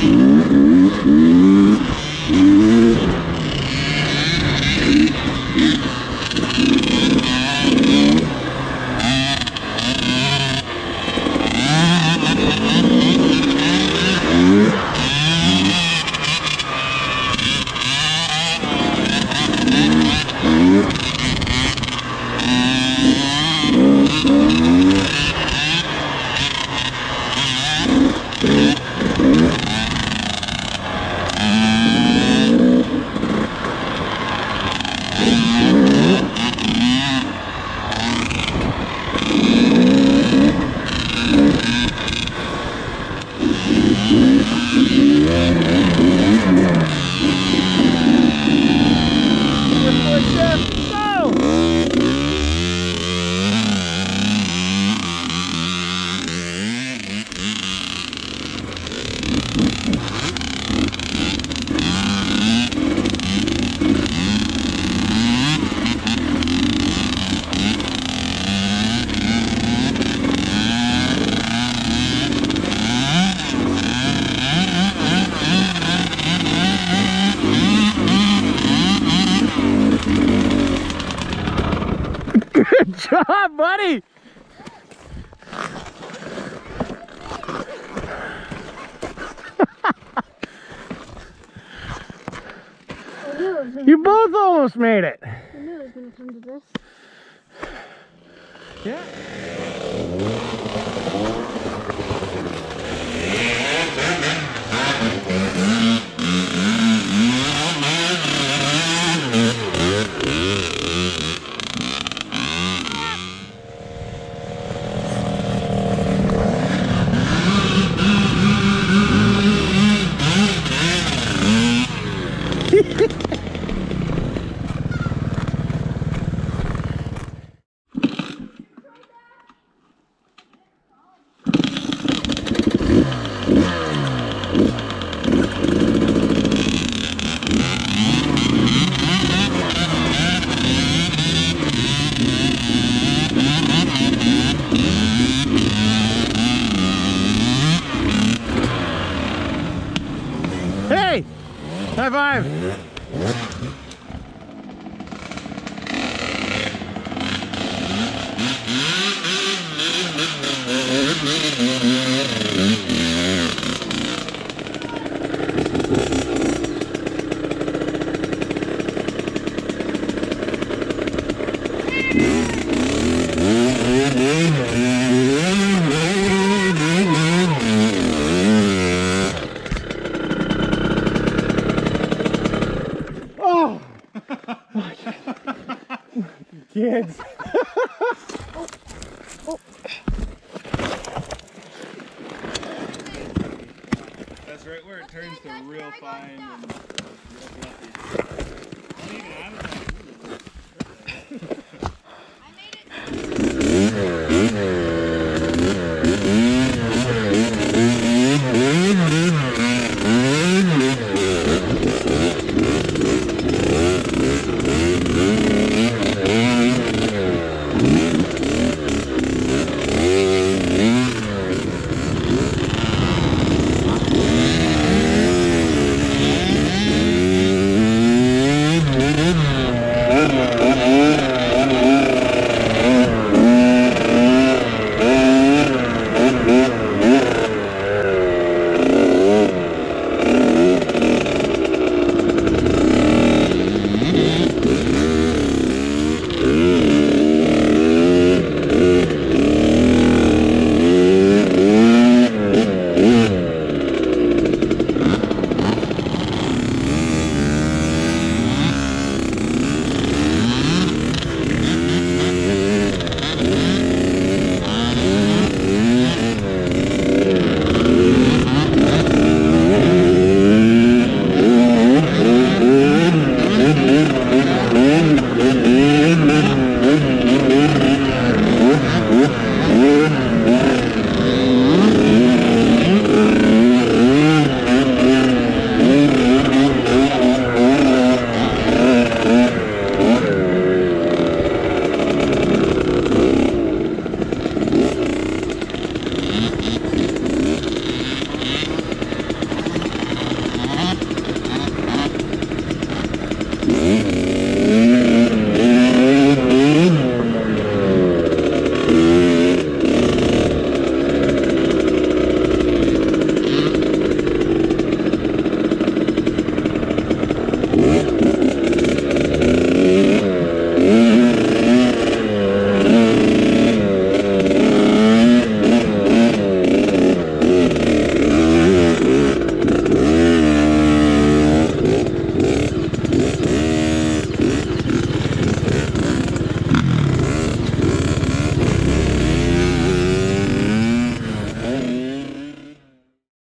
Uhum. Job, buddy. I knew it was gonna, You both almost made it. I knew it was gonna come to this. Yeah. Hey! High five! kids. That's right where it turns to real fine and real fluffy.